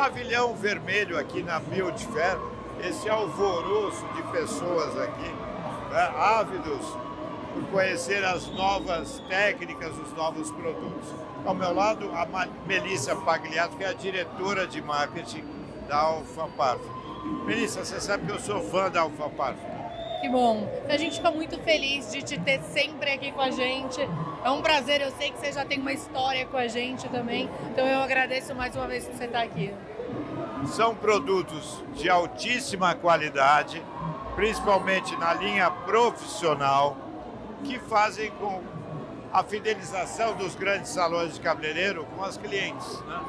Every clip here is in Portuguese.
pavilhão vermelho aqui na Build Fair, esse alvoroço de pessoas aqui, né, ávidos por conhecer as novas técnicas, os novos produtos. Ao meu lado, a Melissa Pagliato, que é a diretora de marketing da Alfa Parf. Melissa, você sabe que eu sou fã da Alfa Parf. Que bom. A gente fica muito feliz de te ter sempre aqui com a gente. É um prazer, eu sei que você já tem uma história com a gente também. Então eu agradeço mais uma vez por você estar aqui. São produtos de altíssima qualidade, principalmente na linha profissional, que fazem com a fidelização dos grandes salões de cabeleireiro com as clientes. Né?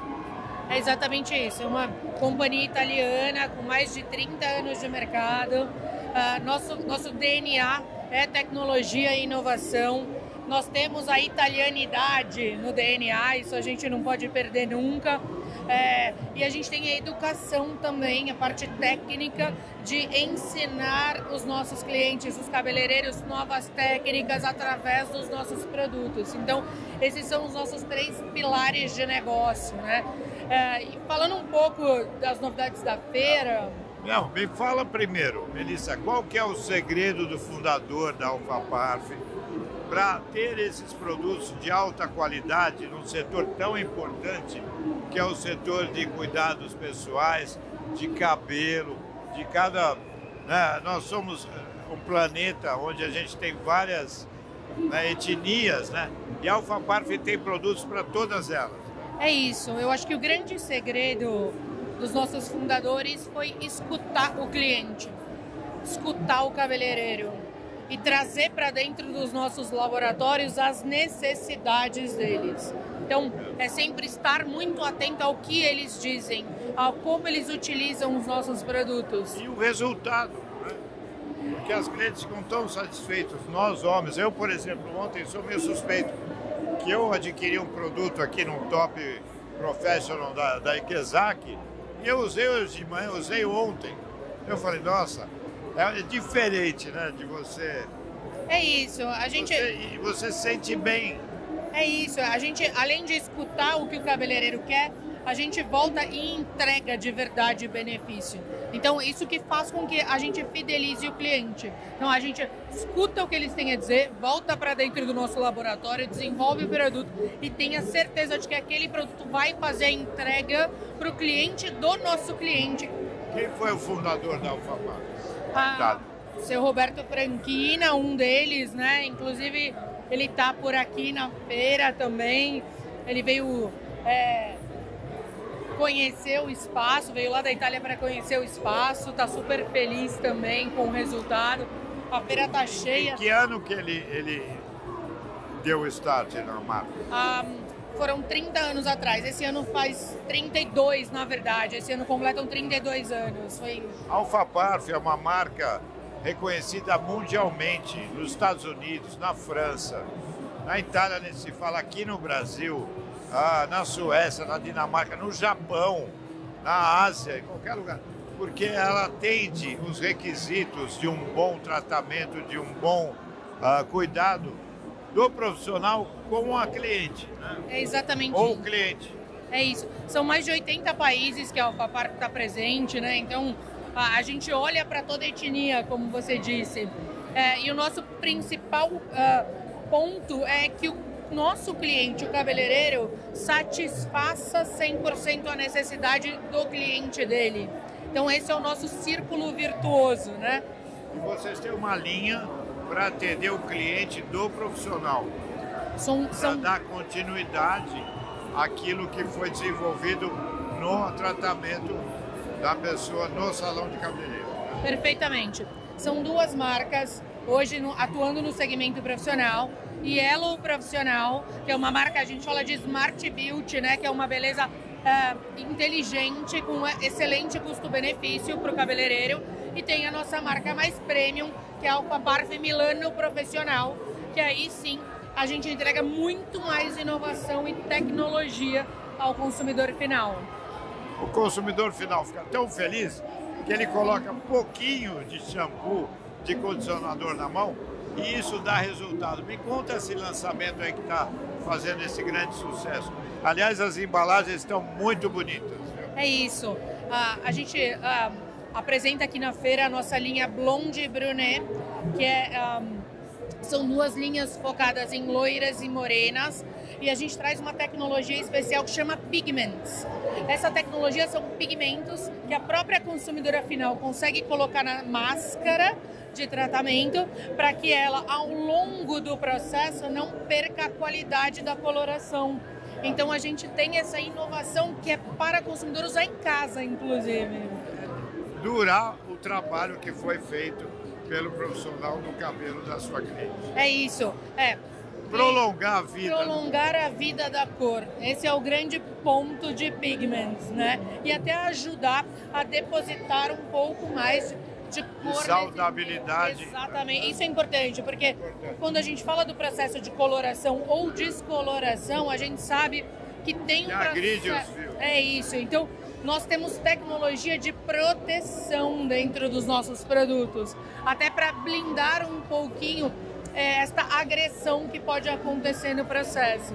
É exatamente isso. É uma companhia italiana com mais de 30 anos de mercado. Uh, nosso, nosso DNA é tecnologia e inovação. Nós temos a italianidade no DNA, isso a gente não pode perder nunca. É, e a gente tem a educação também, a parte técnica de ensinar os nossos clientes, os cabeleireiros, novas técnicas através dos nossos produtos. Então, esses são os nossos três pilares de negócio, né? É, e falando um pouco das novidades da feira. Não, me fala primeiro, Melissa, qual que é o segredo do fundador da Alfaparf para ter esses produtos de alta qualidade num setor tão importante que é o setor de cuidados pessoais, de cabelo, de cada. Né? Nós somos um planeta onde a gente tem várias né, etnias, né? E a Alfaparf tem produtos para todas elas. É isso. Eu acho que o grande segredo dos nossos fundadores foi escutar o cliente, escutar o cabeleireiro e trazer para dentro dos nossos laboratórios as necessidades deles. Então, é sempre estar muito atento ao que eles dizem, a como eles utilizam os nossos produtos. E o resultado, né? Porque as clientes ficam tão satisfeitos, nós homens, eu, por exemplo, ontem sou meio suspeito que eu adquiri um produto aqui num top professional da, da Ikezaki eu usei hoje de manhã, usei ontem. Eu falei, nossa, é diferente, né, de você... É isso, a gente... Você, você sente bem é isso, a gente, além de escutar o que o cabeleireiro quer, a gente volta e entrega de verdade benefício. Então, isso que faz com que a gente fidelize o cliente. Então, a gente escuta o que eles têm a dizer, volta para dentro do nosso laboratório, desenvolve o produto e tenha certeza de que aquele produto vai fazer a entrega para o cliente do nosso cliente. Quem foi o fundador da Alfamar? Ah, seu Roberto Franquina, um deles, né? Inclusive ele está por aqui na feira também. Ele veio é, conhecer o espaço, veio lá da Itália para conhecer o espaço, está super feliz também com o resultado. A feira está cheia. Em que ano que ele, ele deu o start na marca? Ah, foram 30 anos atrás. Esse ano faz 32, na verdade. Esse ano completam 32 anos. Foi... Alfa Parf é uma marca reconhecida mundialmente nos Estados Unidos, na França, na Itália nem se fala, aqui no Brasil, ah, na Suécia, na Dinamarca, no Japão, na Ásia, em qualquer lugar, porque ela atende os requisitos de um bom tratamento, de um bom ah, cuidado do profissional com a cliente. Né? É exatamente Ou o cliente. É isso. São mais de 80 países que a Alfapar está presente, né? Então, a gente olha para toda a etnia, como você disse. É, e o nosso principal uh, ponto é que o nosso cliente, o cabeleireiro, satisfaça 100% a necessidade do cliente dele. Então esse é o nosso círculo virtuoso, né? E vocês têm uma linha para atender o cliente do profissional. São, para dar continuidade àquilo que foi desenvolvido no tratamento da pessoa no salão de cabeleireiro. Perfeitamente. São duas marcas hoje no, atuando no segmento profissional. Yellow Profissional, que é uma marca, a gente fala de Smart Beauty, né? Que é uma beleza uh, inteligente, com excelente custo-benefício para o cabeleireiro. E tem a nossa marca mais premium, que é a Alfa Parf Milano Profissional, que aí sim a gente entrega muito mais inovação e tecnologia ao consumidor final o consumidor final fica tão feliz que ele coloca pouquinho de shampoo, de condicionador na mão e isso dá resultado. Me conta esse lançamento aí que está fazendo esse grande sucesso. Aliás, as embalagens estão muito bonitas. Viu? É isso. Ah, a gente ah, apresenta aqui na feira a nossa linha Blonde Brunet, que é, ah, são duas linhas focadas em loiras e morenas, e a gente traz uma tecnologia especial que chama Pigments. Essa tecnologia são pigmentos que a própria consumidora final consegue colocar na máscara de tratamento para que ela, ao longo do processo, não perca a qualidade da coloração. Então a gente tem essa inovação que é para consumidor usar em casa, inclusive. Durar o trabalho que foi feito pelo profissional do cabelo da sua cliente. É isso. É. Prolongar a vida. Prolongar a vida da cor. Esse é o grande ponto de pigments, né? E até ajudar a depositar um pouco mais de cor. saudabilidade. Exatamente. Isso é importante, porque importante. quando a gente fala do processo de coloração ou descoloração, a gente sabe que tem um. É isso. Então, nós temos tecnologia de proteção dentro dos nossos produtos, até para blindar um pouquinho é, esta agressão que pode acontecer no processo.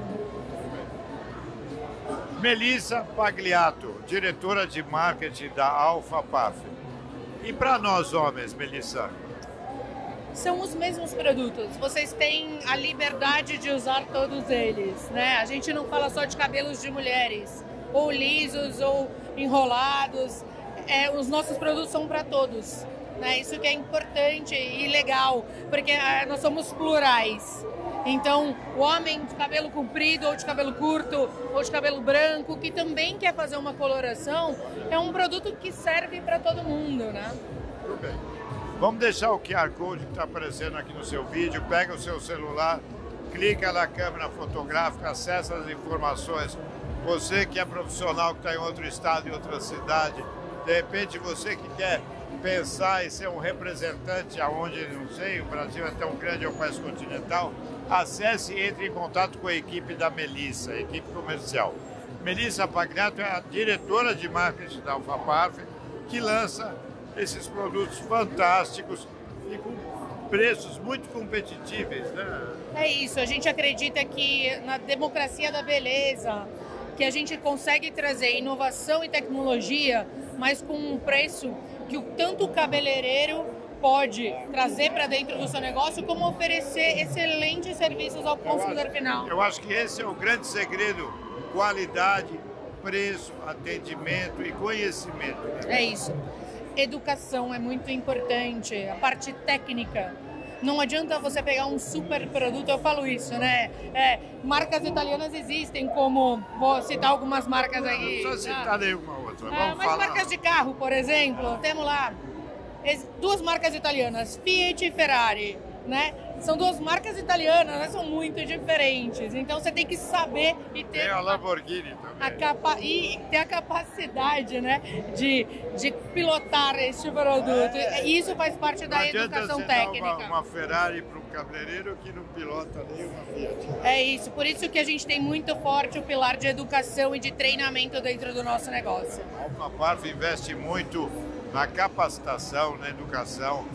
Melissa Pagliato, diretora de marketing da Alpha Paf. E para nós homens, Melissa? São os mesmos produtos. Vocês têm a liberdade de usar todos eles, né? A gente não fala só de cabelos de mulheres, ou lisos ou enrolados. É, os nossos produtos são para todos. Né? Isso que é importante e legal, porque é, nós somos plurais. Então, o homem de cabelo comprido ou de cabelo curto ou de cabelo branco que também quer fazer uma coloração, é um produto que serve para todo mundo, né? Bem. Vamos deixar o QR Code que está aparecendo aqui no seu vídeo, pega o seu celular, clica na câmera fotográfica, acessa as informações. Você que é profissional, que está em outro estado, em outra cidade, de repente você que quer pensar em ser um representante aonde, não sei, o Brasil é tão grande, é um país continental, acesse e entre em contato com a equipe da Melissa, a equipe comercial. Melissa Pagnato é a diretora de marketing da Alfaparf, que lança esses produtos fantásticos e com preços muito competitivos. Né? É isso, a gente acredita que na democracia da beleza, que a gente consegue trazer inovação e tecnologia, mas com um preço que tanto o cabeleireiro pode trazer para dentro do seu negócio, como oferecer excelentes serviços ao consumidor final. Eu acho que esse é o grande segredo: qualidade, preço, atendimento e conhecimento. Né? É isso. Educação é muito importante, a parte técnica. Não adianta você pegar um super produto, eu falo isso, né? É, marcas italianas existem, como vou citar algumas marcas aí. Ah, nenhuma outra. É, mas falar. marcas de carro, por exemplo, temos lá duas marcas italianas, Fiat e Ferrari, né? São duas marcas italianas, né? são muito diferentes. Então você tem que saber e ter tem a Lamborghini também. A capa e ter a capacidade, né, de, de pilotar este produto. É, isso faz parte da educação técnica. Uma, uma Ferrari para um cabeleireiro que não pilota nem uma Fiat. É isso. Por isso que a gente tem muito forte o pilar de educação e de treinamento dentro do nosso negócio. A Alfa investe muito na capacitação, na educação,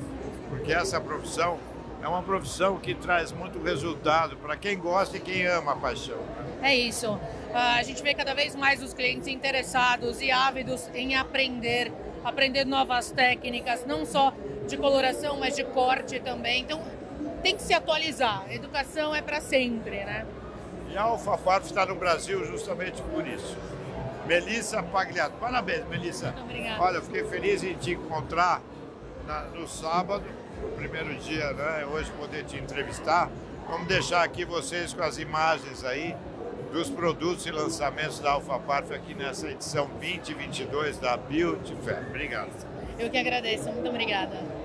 porque essa profissão é uma profissão que traz muito resultado para quem gosta e quem ama a paixão. É isso. Ah, a gente vê cada vez mais os clientes interessados e ávidos em aprender, aprender novas técnicas, não só de coloração, mas de corte também. Então, tem que se atualizar. Educação é para sempre, né? E a Alfa Parf está no Brasil justamente por isso. Melissa Pagliato. Parabéns, Melissa. Muito obrigada. Olha, eu fiquei feliz em te encontrar na, no sábado, no primeiro dia, né? Hoje poder te entrevistar. Vamos deixar aqui vocês com as imagens aí dos produtos e lançamentos da Alfa Parf aqui nessa edição 2022 da Beauty Fair. Obrigado. Eu que agradeço. Muito obrigada.